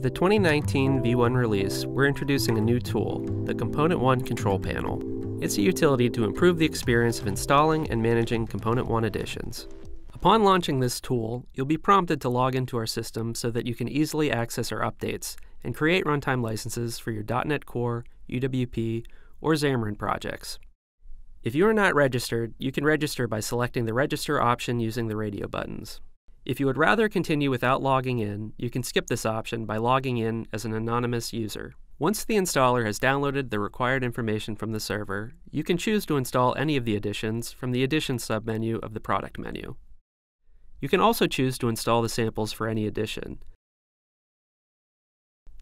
For the 2019 V1 release, we're introducing a new tool, the ComponentOne Control Panel. It's a utility to improve the experience of installing and managing Component One editions. Upon launching this tool, you'll be prompted to log into our system so that you can easily access our updates and create runtime licenses for your .NET Core, UWP, or Xamarin projects. If you are not registered, you can register by selecting the Register option using the radio buttons. If you would rather continue without logging in, you can skip this option by logging in as an anonymous user. Once the installer has downloaded the required information from the server, you can choose to install any of the editions from the Editions submenu of the Product menu. You can also choose to install the samples for any edition.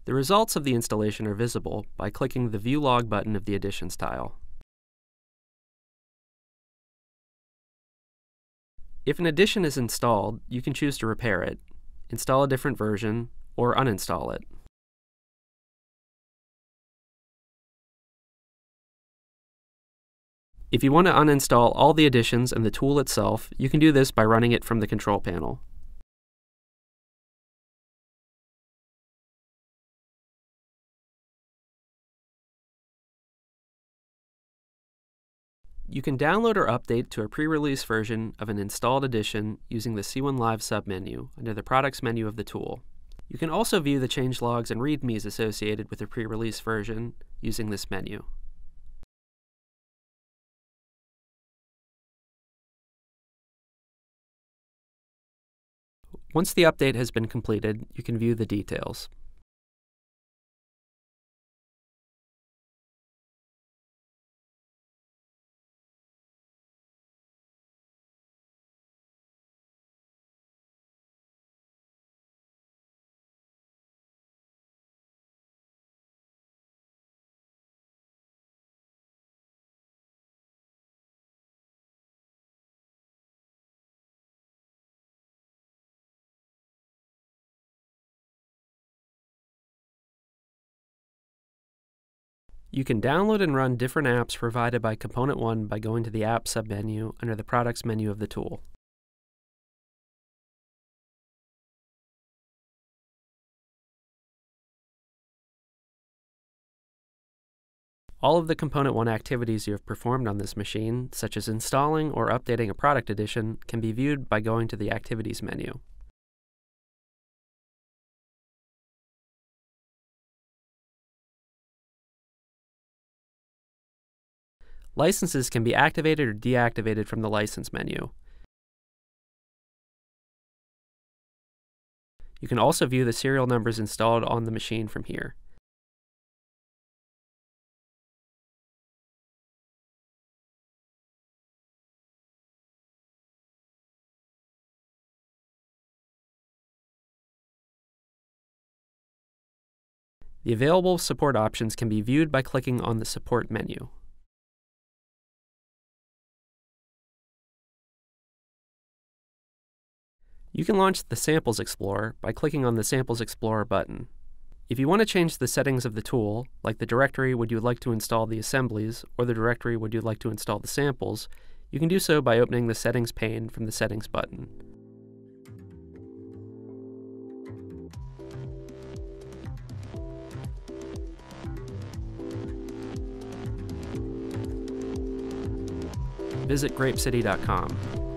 The results of the installation are visible by clicking the View Log button of the Editions tile. If an edition is installed, you can choose to repair it, install a different version, or uninstall it. If you want to uninstall all the editions and the tool itself, you can do this by running it from the control panel. You can download or update to a pre-release version of an installed edition using the C1 Live submenu under the Products menu of the tool. You can also view the change logs and readmes associated with the pre-release version using this menu. Once the update has been completed, you can view the details. You can download and run different apps provided by ComponentOne by going to the Apps submenu under the Products menu of the tool. All of the Component One activities you have performed on this machine, such as installing or updating a product edition, can be viewed by going to the Activities menu. Licenses can be activated or deactivated from the License menu. You can also view the serial numbers installed on the machine from here. The available support options can be viewed by clicking on the Support menu. You can launch the Samples Explorer by clicking on the Samples Explorer button. If you want to change the settings of the tool, like the directory would you like to install the assemblies or the directory would you like to install the samples, you can do so by opening the Settings pane from the Settings button. Visit grapecity.com.